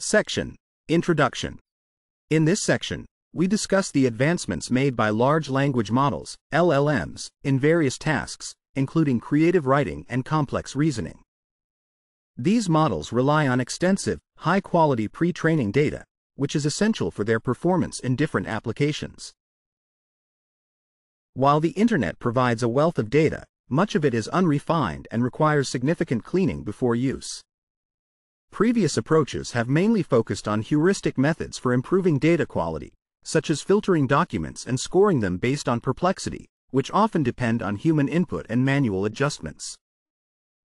Section Introduction In this section, we discuss the advancements made by large language models, LLMs, in various tasks, including creative writing and complex reasoning. These models rely on extensive, high quality pre training data, which is essential for their performance in different applications. While the Internet provides a wealth of data, much of it is unrefined and requires significant cleaning before use. Previous approaches have mainly focused on heuristic methods for improving data quality, such as filtering documents and scoring them based on perplexity, which often depend on human input and manual adjustments.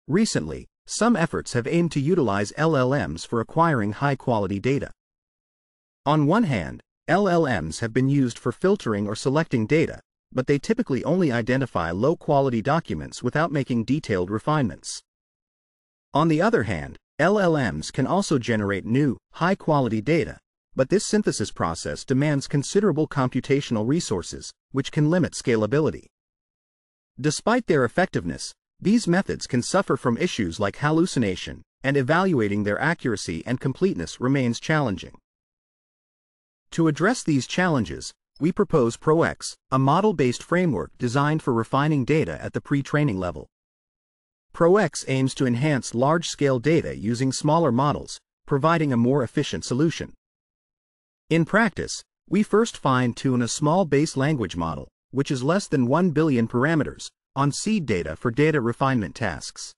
Recently, some efforts have aimed to utilize LLMs for acquiring high-quality data. On one hand, LLMs have been used for filtering or selecting data, but they typically only identify low-quality documents without making detailed refinements. On the other hand, LLMs can also generate new, high-quality data, but this synthesis process demands considerable computational resources, which can limit scalability. Despite their effectiveness, these methods can suffer from issues like hallucination, and evaluating their accuracy and completeness remains challenging. To address these challenges, we propose ProX, a model-based framework designed for refining data at the pre-training level. ProX aims to enhance large-scale data using smaller models, providing a more efficient solution. In practice, we first fine-tune a small base language model, which is less than 1 billion parameters, on seed data for data refinement tasks.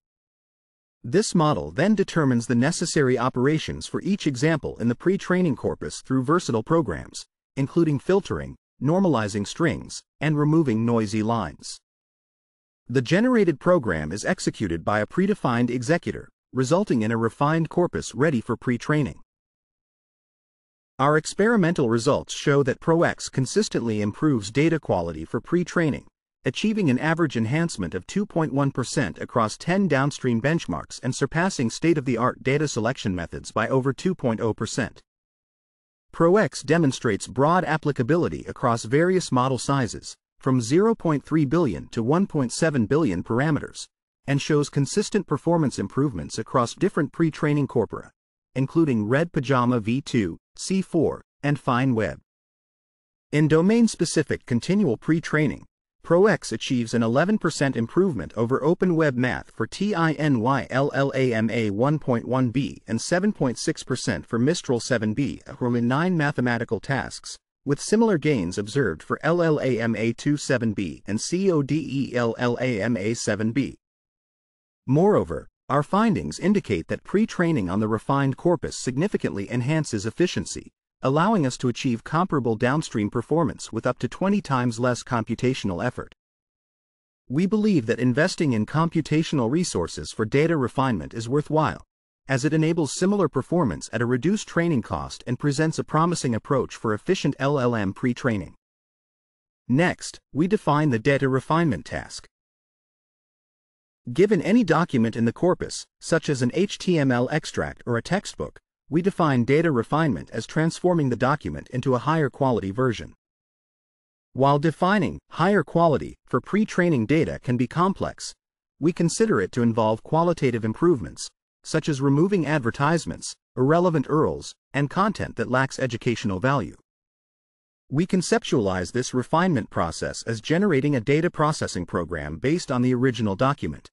This model then determines the necessary operations for each example in the pre-training corpus through versatile programs, including filtering, normalizing strings, and removing noisy lines. The generated program is executed by a predefined executor, resulting in a refined corpus ready for pre-training. Our experimental results show that ProX consistently improves data quality for pre-training, achieving an average enhancement of 2.1% across 10 downstream benchmarks and surpassing state-of-the-art data selection methods by over 2.0%. ProX demonstrates broad applicability across various model sizes, from 0.3 billion to 1.7 billion parameters, and shows consistent performance improvements across different pre-training corpora, including Red Pajama v2, C4, and Fine Web. In domain-specific continual pre-training, ProX achieves an 11% improvement over OpenWeb Math for TINYLLAMA 1.1b and 7.6% for Mistral 7b for 9 mathematical tasks, with similar gains observed for LLAMA 27b and CODELLAMA 7b. Moreover, our findings indicate that pre-training on the refined corpus significantly enhances efficiency, allowing us to achieve comparable downstream performance with up to 20 times less computational effort. We believe that investing in computational resources for data refinement is worthwhile, as it enables similar performance at a reduced training cost and presents a promising approach for efficient LLM pre-training. Next, we define the data refinement task. Given any document in the corpus, such as an HTML extract or a textbook, we define data refinement as transforming the document into a higher quality version. While defining higher quality for pre-training data can be complex, we consider it to involve qualitative improvements, such as removing advertisements, irrelevant URLs, and content that lacks educational value. We conceptualize this refinement process as generating a data processing program based on the original document.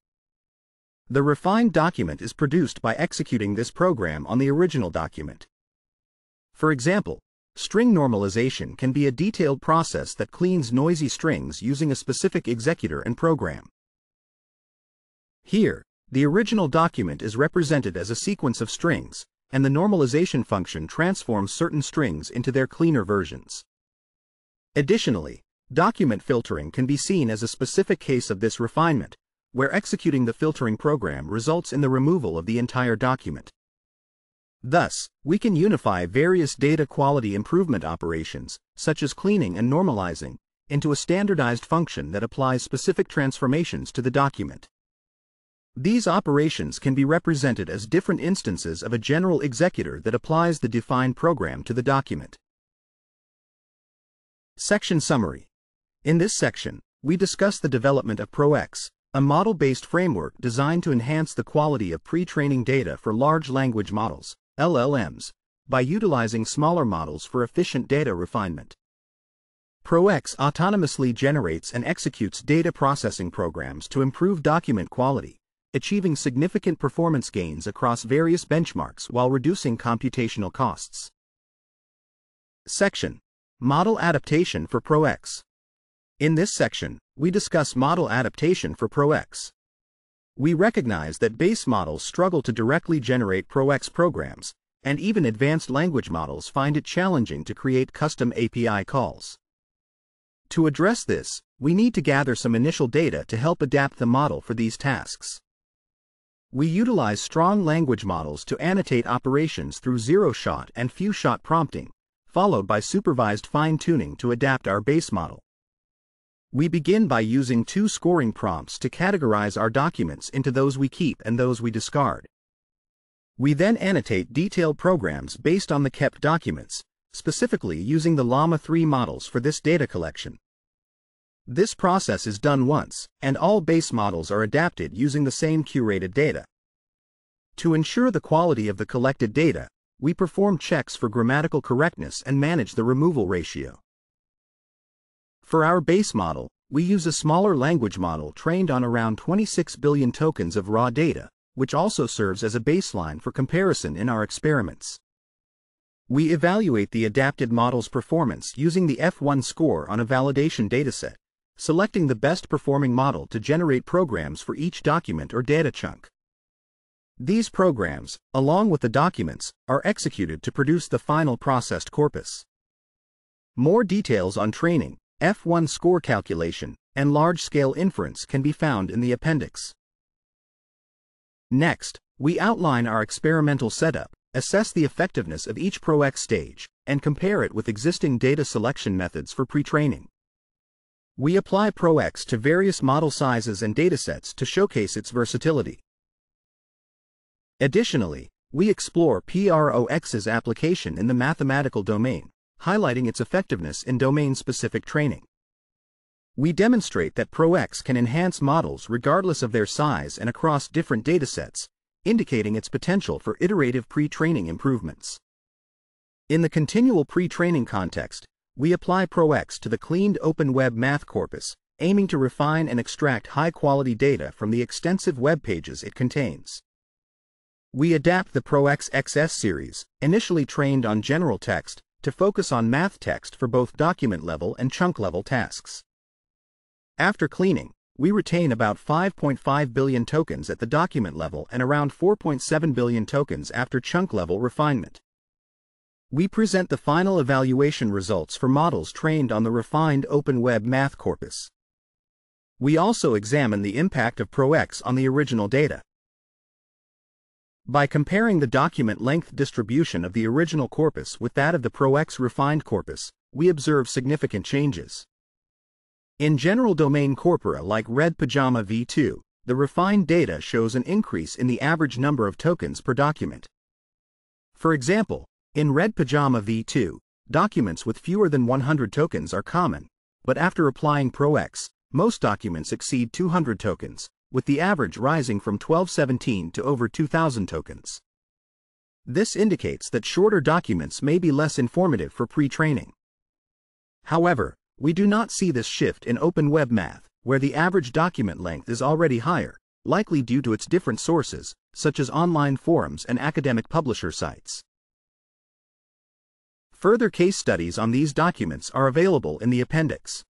The refined document is produced by executing this program on the original document. For example, string normalization can be a detailed process that cleans noisy strings using a specific executor and program. Here, the original document is represented as a sequence of strings, and the normalization function transforms certain strings into their cleaner versions. Additionally, document filtering can be seen as a specific case of this refinement, where executing the filtering program results in the removal of the entire document. Thus, we can unify various data quality improvement operations, such as cleaning and normalizing, into a standardized function that applies specific transformations to the document. These operations can be represented as different instances of a general executor that applies the defined program to the document. Section Summary In this section, we discuss the development of ProX, a model-based framework designed to enhance the quality of pre-training data for large language models, LLMs, by utilizing smaller models for efficient data refinement. ProX autonomously generates and executes data processing programs to improve document quality, achieving significant performance gains across various benchmarks while reducing computational costs. Section Model Adaptation for ProX. In this section, we discuss model adaptation for ProX. We recognize that base models struggle to directly generate ProX programs, and even advanced language models find it challenging to create custom API calls. To address this, we need to gather some initial data to help adapt the model for these tasks. We utilize strong language models to annotate operations through zero-shot and few-shot prompting, followed by supervised fine-tuning to adapt our base model. We begin by using two scoring prompts to categorize our documents into those we keep and those we discard. We then annotate detailed programs based on the kept documents, specifically using the Llama 3 models for this data collection. This process is done once, and all base models are adapted using the same curated data. To ensure the quality of the collected data, we perform checks for grammatical correctness and manage the removal ratio. For our base model, we use a smaller language model trained on around 26 billion tokens of raw data, which also serves as a baseline for comparison in our experiments. We evaluate the adapted model's performance using the F1 score on a validation dataset, selecting the best performing model to generate programs for each document or data chunk. These programs, along with the documents, are executed to produce the final processed corpus. More details on training, F1 score calculation, and large-scale inference can be found in the appendix. Next, we outline our experimental setup, assess the effectiveness of each ProX stage, and compare it with existing data selection methods for pre-training. We apply ProX to various model sizes and datasets to showcase its versatility. Additionally, we explore PROX's application in the mathematical domain, highlighting its effectiveness in domain-specific training. We demonstrate that ProX can enhance models regardless of their size and across different datasets, indicating its potential for iterative pre-training improvements. In the continual pre-training context, we apply ProX to the cleaned open web math corpus, aiming to refine and extract high-quality data from the extensive web pages it contains. We adapt the ProX XS series, initially trained on general text, to focus on math text for both document level and chunk level tasks. After cleaning, we retain about 5.5 billion tokens at the document level and around 4.7 billion tokens after chunk level refinement. We present the final evaluation results for models trained on the refined Open Web math corpus. We also examine the impact of ProX on the original data. By comparing the document length distribution of the original corpus with that of the ProX refined corpus, we observe significant changes. In general domain corpora like Red Pajama v2, the refined data shows an increase in the average number of tokens per document. For example, in Red Pajama v2, documents with fewer than 100 tokens are common, but after applying ProX, most documents exceed 200 tokens, with the average rising from 1217 to over 2000 tokens. This indicates that shorter documents may be less informative for pre-training. However, we do not see this shift in Open Web Math, where the average document length is already higher, likely due to its different sources, such as online forums and academic publisher sites. Further case studies on these documents are available in the appendix.